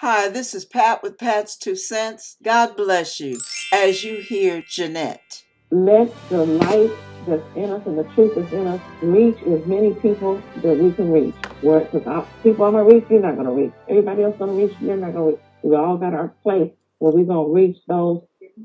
Hi, this is Pat with Pat's Two Cents. God bless you as you hear Jeanette. Let the light that's in us and the truth that's in us reach as many people that we can reach. Where because people I'm gonna reach, you're not gonna reach. Everybody else gonna reach, you're not gonna reach. We all got our place where we're gonna reach those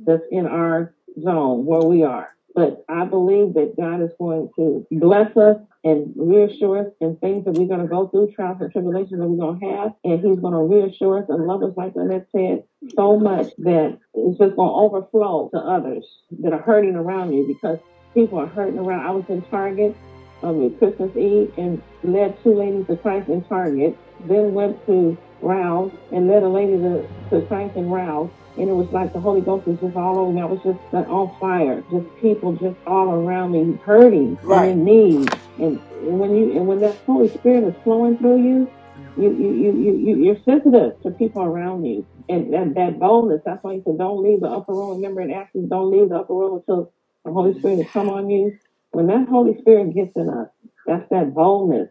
that's in our zone where we are. But I believe that God is going to bless us and reassure us in things that we're going to go through, trials and tribulations that we're going to have. And He's going to reassure us and love us, like Lynette said, so much that it's just going to overflow to others that are hurting around you because people are hurting around. I was in Target on Christmas Eve and led two ladies to Christ in Target, then went to Rouse and led a lady to, to Christ in Rouse and it was like the Holy Ghost was just all over me. I was just like on fire, just people just all around me hurting right. and in need. And, when you and when that Holy Spirit is flowing through you, you you you you you're sensitive to people around you, and that that boldness. That's why he said, "Don't leave the upper room." Remember in Acts, don't leave the upper room until the Holy Spirit has come on you. When that Holy Spirit gets in us, that's that boldness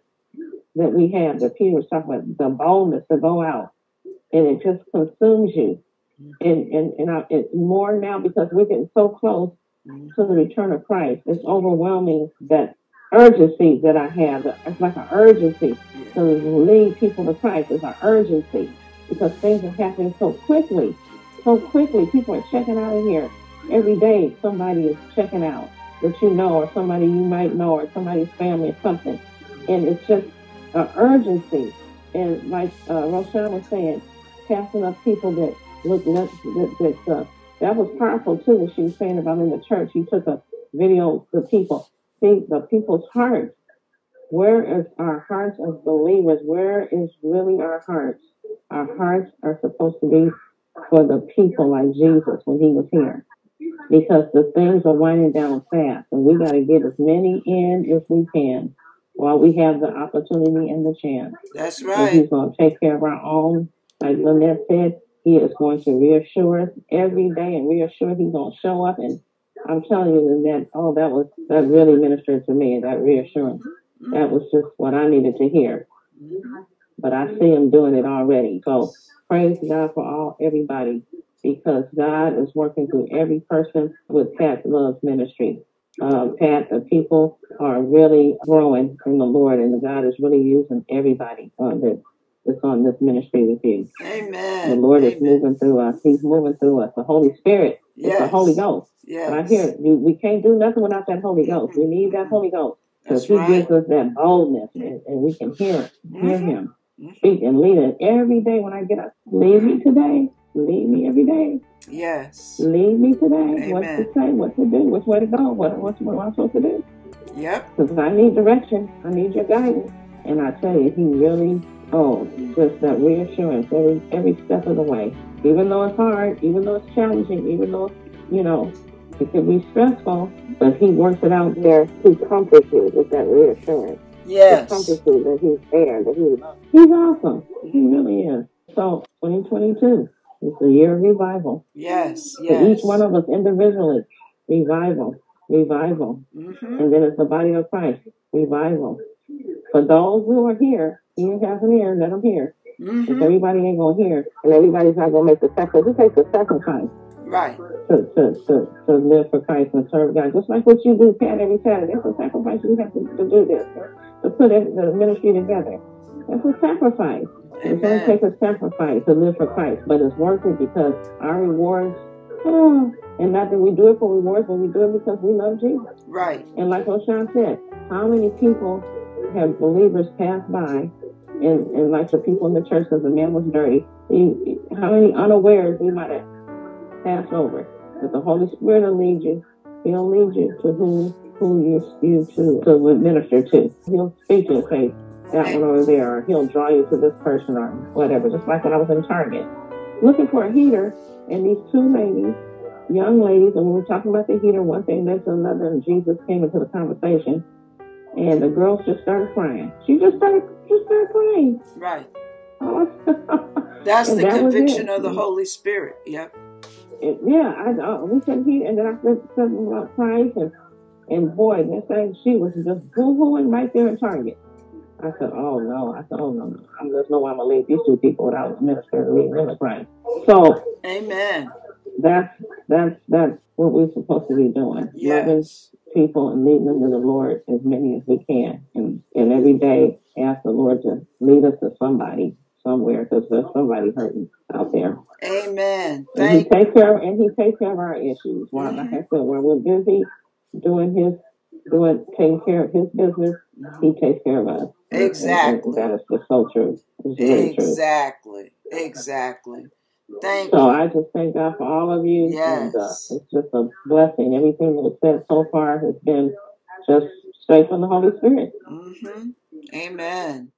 that we have. That Peter was talking about, the boldness to go out, and it just consumes you and and and, I, and more now because we're getting so close mm-hmm. to the return of Christ. It's overwhelming that urgency that I have. It's like an urgency to lead people to Christ. It's an urgency because things are happening so quickly, so quickly. People are checking out of here every day. Somebody is checking out that you know, or somebody you might know, or somebody's family, or something, and it's just an urgency. And like uh, Roshan was saying, casting up people that look that that, that, uh, that was powerful too. What she was saying about in the church, he took a video of the people, see the people's hearts. Where is our hearts as believers? Where is really our hearts? Our hearts are supposed to be for the people like Jesus when he was here. Because the things are winding down fast and we got to get as many in as we can while we have the opportunity and the chance. That's right. And he's going to take care of our own. Like Lynette said, he is going to reassure us every day and reassure he's going to show up. And I'm telling you that, oh, that was, that really ministered to me, that reassurance. That was just what I needed to hear. Mm-hmm. But I see him doing it already. So praise God for all, everybody, because God is working through every person with Pat Love's ministry. Uh, Pat, the people are really growing in the Lord, and God is really using everybody uh, that that's on this ministry with you. Amen. The Lord Amen. is moving through us. He's moving through us. The Holy Spirit. Yes. The Holy Ghost. Yes. I hear you, we can't do nothing without that Holy Ghost. We need that Holy Ghost. Because He right. gives us that boldness and, and we can hear mm-hmm. hear Him mm-hmm. speak and lead us every day when I get up. Lead me today. Lead me every day. Yes. Lead me today. Amen. What to say, what to do, which way to go, what, what, what am I supposed to do? Yep. Because I need direction. I need your guidance. And I tell you, He really Oh, just that reassurance every every step of the way. Even though it's hard, even though it's challenging, even though you know it can be stressful, but he works it out there to comfort you with that reassurance. Yes. To comfort you that he's there, that he's he's awesome. He really is. So 2022 is a year of revival. Yes, yes. For each one of us individually, revival, revival. Mm-hmm. And then it's the body of Christ, revival. For those who are here, you have an ear, let them hear. Mm-hmm. If everybody ain't gonna hear, and everybody's not gonna make the sacrifice, it takes a sacrifice. Right. To, to, to, to live for Christ and serve God. Just like what you do, Pat, every Saturday. It's a sacrifice you have to, to do this, to put it, the ministry together. That's a sacrifice. It's going to take a sacrifice to live for Christ, but it's worth it because our rewards, oh, and not that we do it for rewards, but we do it because we love Jesus. Right. And like Oshan said, how many people have believers pass by and, and like the people in the church because the man was dirty. He, how many unawares we might have passed over. But the Holy Spirit will lead you. He'll lead you to who who you you to to minister to. He'll speak to say that one over there, or he'll draw you to this person or whatever. Just like when I was in Target, looking for a heater, and these two ladies, young ladies, and we were talking about the heater. One thing led to another, and Jesus came into the conversation and the girls just started crying. She just started, just started crying. Right. That's the that conviction of the Holy Spirit. Yep. It, yeah, I, uh, we said he, and then I said something about Christ, and and boy, that thing she was just boo-hooing right there in Target. I said, oh no. I said, oh no, no. I'm, there's no way I'm going to leave these two people without ministering leading them to Christ. So Amen. that's, that's, that's what we're supposed to be doing. Loving people and leading them to the Lord as many as we can. And, and every day ask the Lord to lead us to somebody somewhere because there's somebody hurting out there. Amen. And he takes care and he takes care of our issues. While like Mhm. I said, when we're busy doing his doing taking care of his business, he takes care of us. And- and- and Exactly. that is just so true. It's really true. Exactly. Exactly. Thank So you. I just thank God for all of you, and uh, Yes. it's just a blessing. Everything that was said so far has been just straight from the Holy Spirit. hmm Amen.